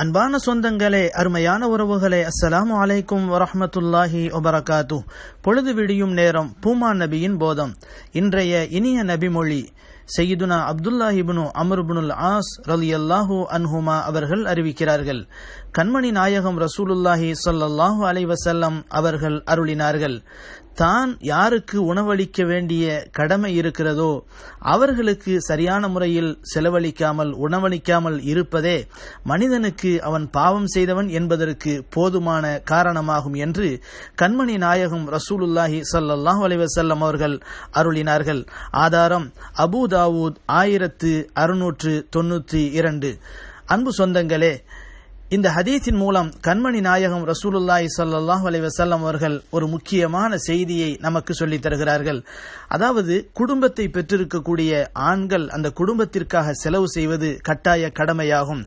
அன்பான சொந்தங்களே அருமையான உறவுகளே அஸ்ஸலாமு அலைக்கும் வரஹமத்துல்லாஹி ஒபரகாத்து பொழுது விடியும் நேரம் பூமா நபியின் போதம். இன்றைய இனிய நபிமொழி செய்யுதுனா அப்துல்லாஹிபுனு அமருபுனுல் ஆஸ் ரலி அல்லாஹூ அன்ஹுமா அவர்கள் அறிவிக்கிறார்கள். கண்மணி நாயகம் ரசூலுல்லாஹி சல்லாஹூ அலைவசல்லம் அவர்கள் அருளினார்கள். தான் யாருக்கு உணவளிக்க வேண்டிய கடமை இருக்கிறதோ அவர்களுக்கு சரியான முறையில் செலவழிக்காமல் உணவளிக்காமல் இருப்பதே மனிதனுக்கு அவன் பாவம் செய்தவன் என்பதற்கு போதுமான காரணமாகும் என்று கண்மணி நாயகம் ரசூலுல்லாஹி சல்லாஹூ அலைவசல்லம் அவர்கள் அருளினார்கள். ஆதாரம் அபூதா தாவூத் ஆயிரத்து அறுநூற்று தொன்னூற்றி இரண்டு. அன்பு சொந்தங்களே இந்த ஹதீஸின் மூலம் கண்மணி நாயகம் ரசூலுல்லாய் சல்லாஹ் அலைவசல்லம் அவர்கள் ஒரு முக்கியமான செய்தியை நமக்கு சொல்லித் தருகிறார்கள். அதாவது குடும்பத்தை பெற்றிருக்கக்கூடிய ஆண்கள் அந்த குடும்பத்திற்காக செலவு செய்வது கட்டாய கடமையாகும்.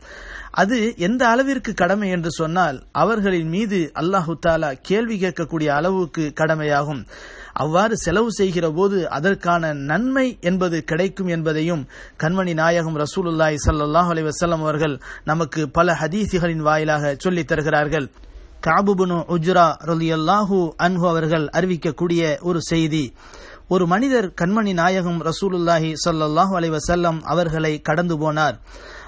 அது எந்த அளவிற்கு கடமை என்று சொன்னால் அவர்களின் மீது அல்லாஹு தாலா கேள்வி கேட்கக்கூடிய அளவுக்கு கடமையாகும். அவ்வாறு செலவு செய்கிற போது அதற்கான நன்மை என்பது கிடைக்கும் என்பதையும் கண்மணி நாயகம் ரசூலுல்லாய் சல்லாஹ் அலி வசல்லம் அவர்கள் நமக்கு பல ஹதீசிகளின் வாயிலாக சொல்லித் தருகிறார்கள். காபுபுனு உஜ்ரா ரலியல்லாஹு அன்ஹு அவர்கள் அறிவிக்கக்கூடிய ஒரு செய்தி ஒரு மனிதர் கண்மணி நாயகம் ரசூலுல்லாஹி சல்லாஹூ அலிவசல்லம் அவர்களை கடந்து போனார்.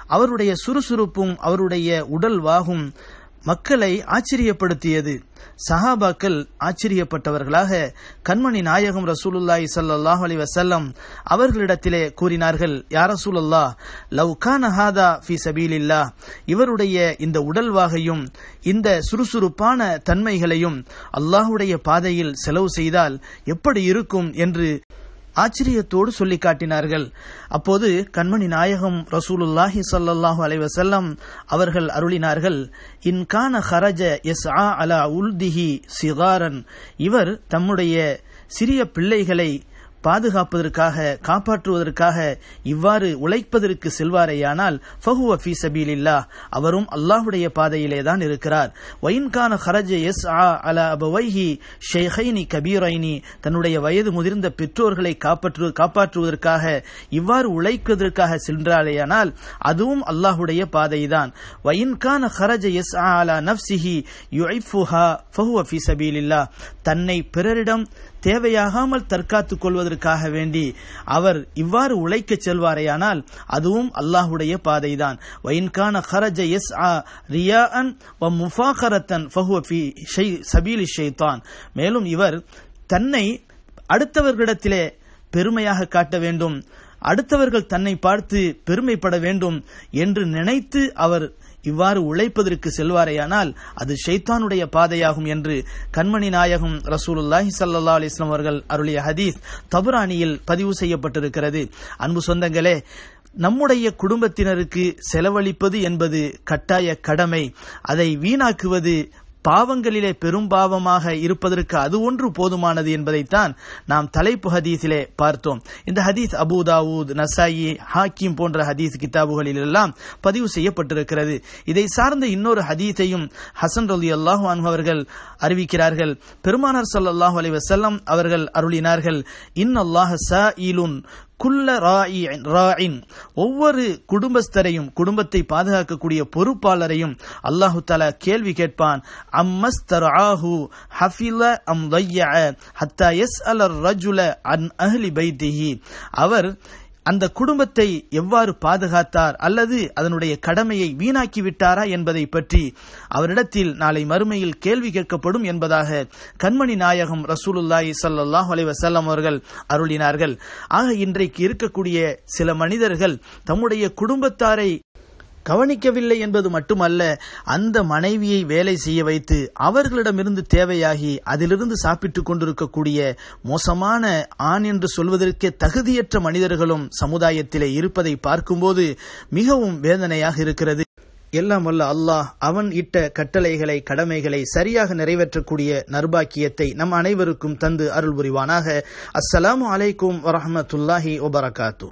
அவருடைய சுறுசுறுப்பும் அவருடைய உடல் வாகும் மக்களை ஆச்சரியப்படுத்தியது. சஹாபாக்கள் ஆச்சரியப்பட்டவர்களாக கண்மணி நாயகம் ரசூலுல்லாய் சல்லாஹ் அலி வசல்லம் அவர்களிடத்திலே கூறினார்கள் யார் ரசூலுல்லா லவ் ஹாதா ஃபி சபீலில்லா இவருடைய இந்த உடல்வாகையும் இந்த சுறுசுறுப்பான தன்மைகளையும் அல்லாஹுடைய பாதையில் செலவு செய்தால் எப்படி இருக்கும் என்று ஆச்சரியத்தோடு சொல்லி காட்டினார்கள். அப்போது கண்மணி நாயகம் ரசூலுல்லாஹி சல்லாஹூ அலைவசல்லம் அவர்கள் அருளினார்கள் இன்கான ஹரஜ எஸ் ஆ அலா உல்திஹி சிகாரன். இவர் தம்முடைய சிறிய பிள்ளைகளை பாதுகாப்பதற்காக காப்பாற்றுவதற்காக இவ்வாறு உழைப்பதற்கு செல்வாரேயானால் ஃபஹுவ ஃபி சபீலில்லா அவரும் அல்லாஹுடைய பாதையிலே தான் இருக்கிறார். ஒயின்கான ஹரஜ எஸ் ஆ அல அபவைஹி ஷெய்ஹைனி கபீரைனி தன்னுடைய வயது முதிர்ந்த பெற்றோர்களை காப்பாற்று காப்பாற்றுவதற்காக இவ்வாறு உழைப்பதற்காக சென்றாலேயானால் அதுவும் அல்லாஹுடைய பாதைதான். வயின்கான ஹரஜ எஸ் ஆ அலா நப்சிஹி யுஐஃபுஹா ஃபஹுவ ஃபி சபீலில்லா தன்னை பிறரிடம் தேவையாகாமல் தற்காத்துக் கொள்வதற்காக வேண்டி அவர் இவ்வாறு உழைக்கச் செல்வாரேயானால் அதுவும் அல்லாஹுடைய பாதைதான். வைன்கான ஹரஜ எஸ் ஆ ரியாஅன் வ முஃபாகரத்தன் ஃபஹுவ சபீலி ஷைத்தான். மேலும் இவர் தன்னை அடுத்தவர்களிடத்திலே பெருமையாக காட்ட வேண்டும். அடுத்தவர்கள் தன்னை பார்த்து பெருமைப்பட வேண்டும் என்று நினைத்து அவர் இவ்வாறு உழைப்பதற்கு செல்வாரேயானால் அது ஷைத்தானுடைய பாதையாகும் என்று கண்மணி நாயகம் ரசூலுல்லாஹி சல்லா அலிஸ்லாம் அவர்கள் அருளிய ஹதீஸ் தபுராணியில் பதிவு செய்யப்பட்டிருக்கிறது. அன்பு சொந்தங்களே நம்முடைய குடும்பத்தினருக்கு செலவழிப்பது என்பது கட்டாய கடமை. அதை வீணாக்குவது பாவங்களிலே பெரும் பாவமாக இருப்பதற்கு அது ஒன்று போதுமானது என்பதைத்தான் நாம் தலைப்பு ஹதீஸிலே பார்த்தோம். இந்த ஹதீஸ் அபுதாவூத் நசாயி ஹாக்கிம் போன்ற ஹதீஸ் கிதாபுகளில் எல்லாம் பதிவு செய்யப்பட்டிருக்கிறது. இதை சார்ந்த இன்னொரு ஹதீஸையும் ஹசன் ரலி அல்லாஹு அவர்கள் அறிவிக்கிறார்கள். பெருமானார் சல்லாஹூ அலி வசல்லம் அவர்கள் அருளினார்கள் இன் அல்லாஹ் சா குல்ல ராயின். ஒவ்வொரு குடும்பஸ்தரையும் குடும்பத்தை பாதுகாக்கக்கூடிய பொறுப்பாளரையும் அல்லாஹு தாலா கேள்வி கேட்பான். அம்மஸ்தராஹு ஹஃபில அம் தைய ஹத்தா எஸ் அலர் ரஜுல அன் அஹ்லி பைத்திஹி. அவர் அந்த குடும்பத்தை எவ்வாறு பாதுகாத்தார் அல்லது அதனுடைய கடமையை வீணாக்கி விட்டாரா என்பதை பற்றி அவரிடத்தில் நாளை மறுமையில் கேள்வி கேட்கப்படும் என்பதாக கண்மணி நாயகம் ரசூலுல்லாஹி சல்லாஹ் அலைவசல்லம் அவர்கள் அருளினார்கள். ஆக இன்றைக்கு இருக்கக்கூடிய சில மனிதர்கள் தம்முடைய குடும்பத்தாரை கவனிக்கவில்லை என்பது மட்டுமல்ல அந்த மனைவியை வேலை செய்ய வைத்து அவர்களிடமிருந்து தேவையாகி அதிலிருந்து சாப்பிட்டுக் கொண்டிருக்கக்கூடிய மோசமான ஆண் என்று சொல்வதற்கே தகுதியற்ற மனிதர்களும் சமுதாயத்திலே இருப்பதை பார்க்கும்போது மிகவும் வேதனையாக இருக்கிறது. எல்லாம் வல்ல அல்லாஹ் அவன் இட்ட கட்டளைகளை கடமைகளை சரியாக நிறைவேற்றக்கூடிய நர்பாக்கியத்தை நம் அனைவருக்கும் தந்து அருள் புரிவானாக அஸ்ஸலாமு அலைக்கும் வரஹமத்துல்லாஹி ஒபரகாத்து